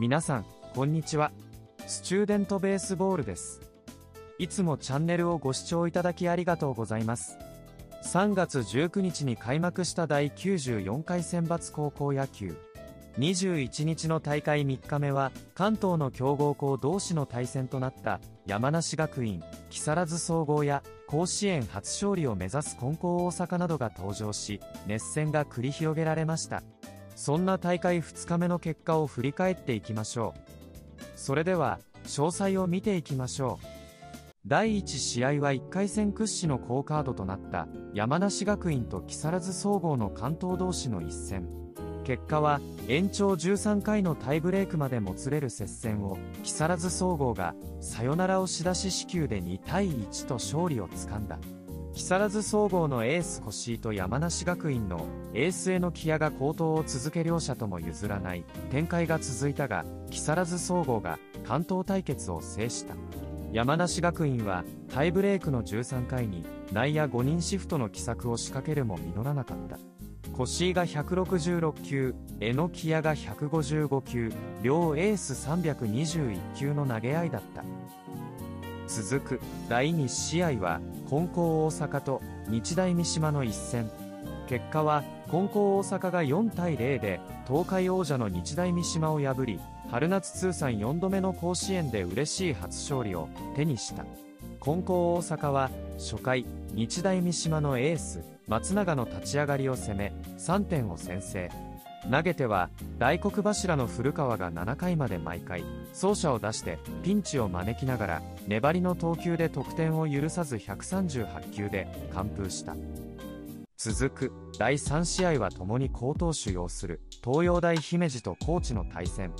皆さん、こんにちは。スチューデントベースボールです。いつもチャンネルをご視聴いただきありがとうございます。3月19日に開幕した第94回選抜高校野球。21日の大会3日目は、関東の強豪校同士の対戦となった山梨学院、木更津総合や甲子園初勝利を目指す金光大阪などが登場し、熱戦が繰り広げられました。そんな大会2日目の結果を振り返っていきましょう。それでは、詳細を見ていきましょう。第1試合は1回戦屈指の好カードとなった山梨学院と木更津総合の関東同士の一戦。結果は延長13回のタイブレークまでもつれる接戦を木更津総合がサヨナラ押し出し支給で2対1と勝利をつかんだ。木更津総合のエース星井と山梨学院のエースへの気合が高騰を続け両者とも譲らない展開が続いたが木更津総合が関東対決を制した山梨学院はタイブレークの13回に内野5人シフトの奇策を仕掛けるも実らなかった越井が166球、榎谷が155球、両エース321球の投げ合いだった。続く。第2試合は金光大阪と日大三島の一戦。結果は金光大阪が4対0で東海王者の日大三島を破り春夏通算4度目の甲子園で嬉しい初勝利を手にした。金光大阪は初回日大三島のエース松永の立ち上がりを攻め3点を先制。投げては大黒柱の古川が7回まで毎回走者を出してピンチを招きながら粘りの投球で得点を許さず138球で完封した。続く第3試合は共に好投手擁する東洋大姫路と高知の対戦。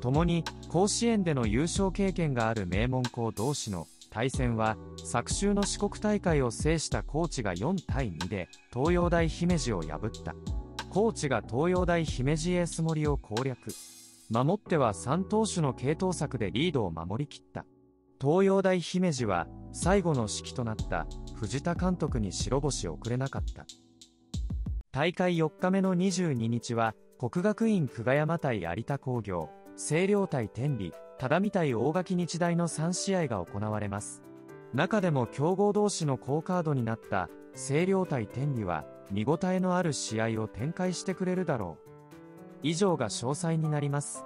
共に甲子園での優勝経験がある名門校同士の対戦は昨週の四国大会を制した高知が4対2で東洋大姫路を破った。コーチが東洋大姫路エース森を攻略。守っては3投手の継投策でリードを守りきった。東洋大姫路は最後の指揮となった藤田監督に白星をくれなかった。大会4日目の22日は国学院久我山対有田工業、星稜対天理、只見対大垣日大の3試合が行われます。中でも強豪同士の好カードになった星稜対天理は見応えのある試合を展開してくれるだろう。以上が詳細になります。